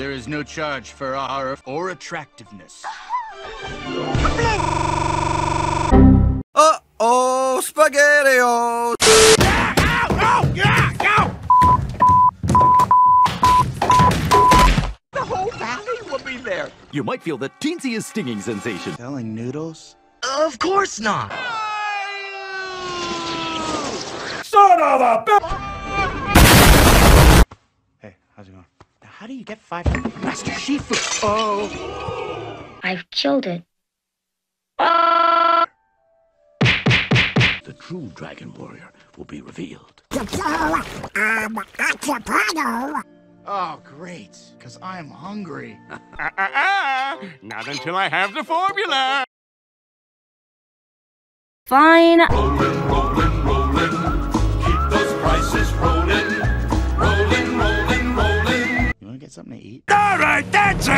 is no charge for our or attractiveness. Uh-oh, spaghetti-o! The whole valley will be there. You might feel the teensiest stinging sensation. Selling noodles? Of course not. Son of a... Hey, how's it going? Now, how do you get five Master Shifu? Oh. I've killed it. The true Dragon Warrior will be revealed. I'm at the paddle! Oh, great. Because I'm hungry. Not until I have the formula. Fine. Get something to eat? All right, that's it.